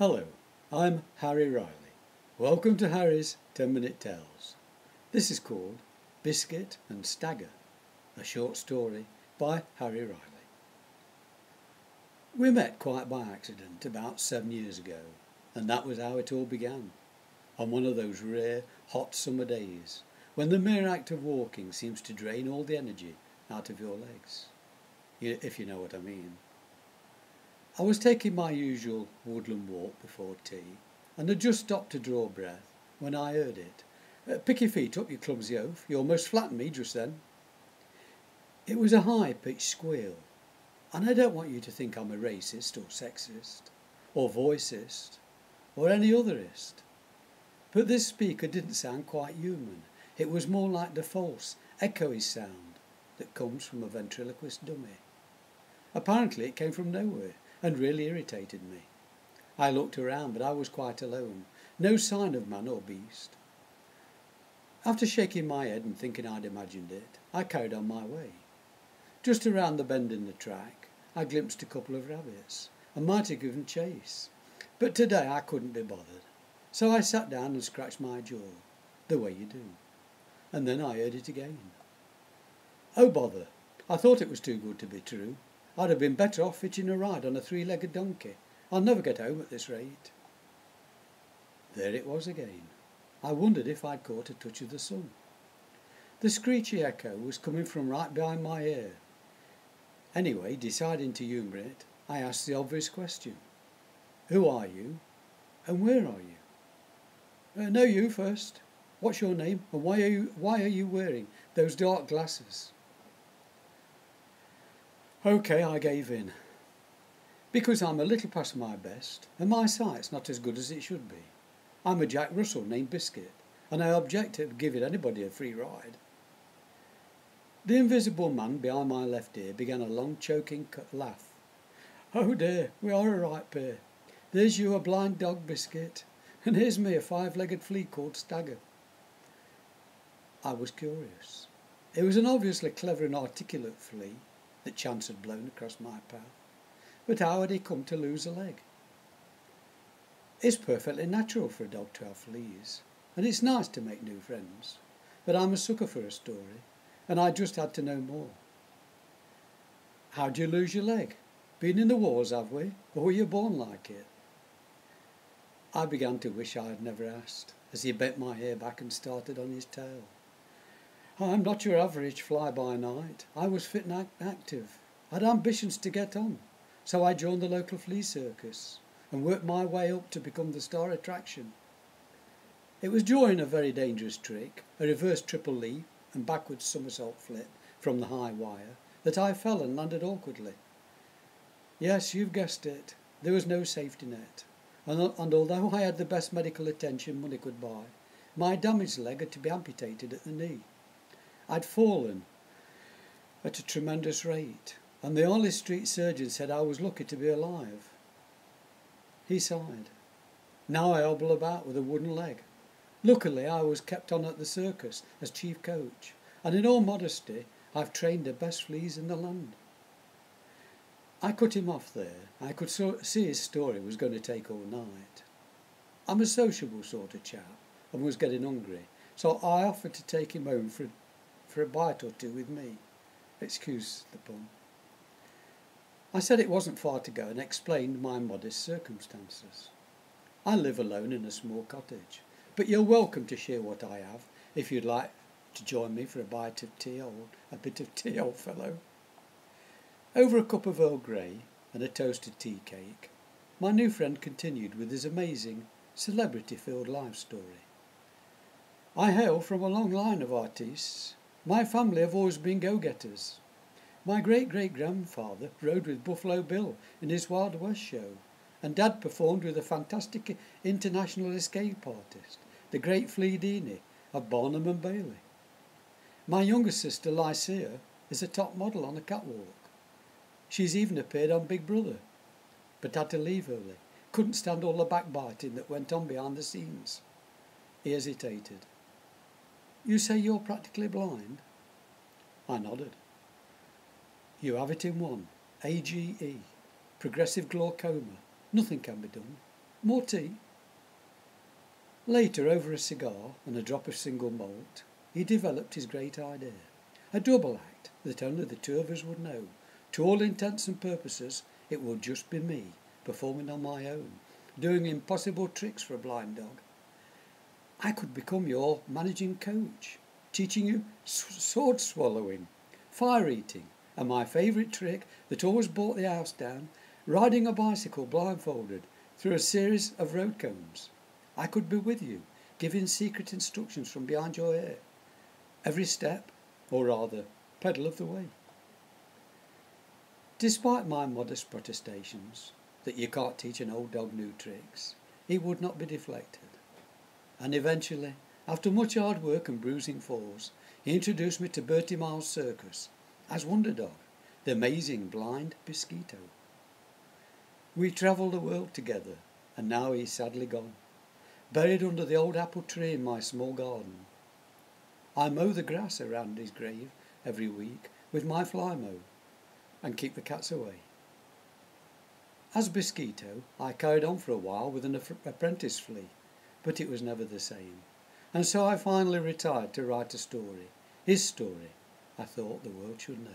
Hello, I'm Harry Riley. Welcome to Harry's 10 Minute Tales. This is called Biscuit and Stagger, a short story by Harry Riley. We met quite by accident about seven years ago, and that was how it all began. On one of those rare, hot summer days when the mere act of walking seems to drain all the energy out of your legs, if you know what I mean. I was taking my usual woodland walk before tea, and had just stopped to draw breath when I heard it. Uh, pick your feet up, you clumsy oaf. You almost flattened me just then. It was a high pitched squeal, and I don't want you to think I'm a racist or sexist, or voicist, or any otherist. But this speaker didn't sound quite human. It was more like the false, echoey sound that comes from a ventriloquist dummy. Apparently it came from nowhere, and really irritated me. I looked around, but I was quite alone. No sign of man or beast. After shaking my head and thinking I'd imagined it, I carried on my way. Just around the bend in the track, I glimpsed a couple of rabbits, and might have given chase. But today I couldn't be bothered. So I sat down and scratched my jaw, the way you do. And then I heard it again. Oh bother, I thought it was too good to be true. I'd have been better off hitching a ride on a three-legged donkey. I'll never get home at this rate. There it was again. I wondered if I'd caught a touch of the sun. The screechy echo was coming from right behind my ear. Anyway, deciding to humour it, I asked the obvious question. Who are you? And where are you? Uh, no, you first. What's your name? And why are you, why are you wearing those dark glasses? Okay, I gave in. Because I'm a little past my best, and my sight's not as good as it should be. I'm a Jack Russell named Biscuit, and I object to giving anybody a free ride. The invisible man behind my left ear began a long choking laugh. Oh dear, we are a right pair. There's you a blind dog, Biscuit, and here's me a five-legged flea called Stagger. I was curious. It was an obviously clever and articulate flea, that chance had blown across my path. But how had he come to lose a leg? It's perfectly natural for a dog to have fleas, and it's nice to make new friends. But I'm a sucker for a story, and I just had to know more. How'd you lose your leg? Been in the wars, have we? Or were you born like it? I began to wish I had never asked, as he bent my hair back and started on his tail. I'm not your average fly-by-night. I was fit and active. I had ambitions to get on, so I joined the local flea circus and worked my way up to become the star attraction. It was during a very dangerous trick, a reverse triple leap and backwards somersault flip from the high wire, that I fell and landed awkwardly. Yes, you've guessed it. There was no safety net. And, and although I had the best medical attention money could buy, my damaged leg had to be amputated at the knee. I'd fallen at a tremendous rate, and the Harley Street surgeon said I was lucky to be alive. He sighed. Now I hobble about with a wooden leg. Luckily, I was kept on at the circus as chief coach, and in all modesty, I've trained the best fleas in the land. I cut him off there. I could so see his story was going to take all night. I'm a sociable sort of chap and was getting hungry, so I offered to take him home for for a bite or two with me. Excuse the pun. I said it wasn't far to go and explained my modest circumstances. I live alone in a small cottage, but you're welcome to share what I have if you'd like to join me for a bite of tea or a bit of tea, old fellow. Over a cup of Earl Grey and a toasted tea cake, my new friend continued with his amazing, celebrity filled life story. I hail from a long line of artists my family have always been go-getters. My great-great-grandfather rode with Buffalo Bill in his Wild West show, and Dad performed with a fantastic international escape artist, the great Flea Deeney of Barnum and Bailey. My younger sister, Lycia, is a top model on the catwalk. She's even appeared on Big Brother, but had to leave early. Couldn't stand all the backbiting that went on behind the scenes. He hesitated. You say you're practically blind? I nodded. You have it in one. AGE. Progressive glaucoma. Nothing can be done. More tea? Later, over a cigar and a drop of single malt, he developed his great idea. A double act that only the two of us would know. To all intents and purposes, it would just be me, performing on my own, doing impossible tricks for a blind dog. I could become your managing coach, teaching you sword swallowing, fire eating, and my favourite trick that always brought the house down, riding a bicycle blindfolded through a series of road cones. I could be with you, giving secret instructions from behind your ear, every step, or rather, pedal of the way. Despite my modest protestations that you can't teach an old dog new tricks, he would not be deflected. And eventually, after much hard work and bruising falls, he introduced me to Bertie Miles' circus as Wonder Dog, the amazing blind Bisquito. We travelled the world together, and now he's sadly gone, buried under the old apple tree in my small garden. I mow the grass around his grave every week with my Flymo and keep the cats away. As Bisquito, I carried on for a while with an apprentice flea, but it was never the same. And so I finally retired to write a story, his story, I thought the world should know.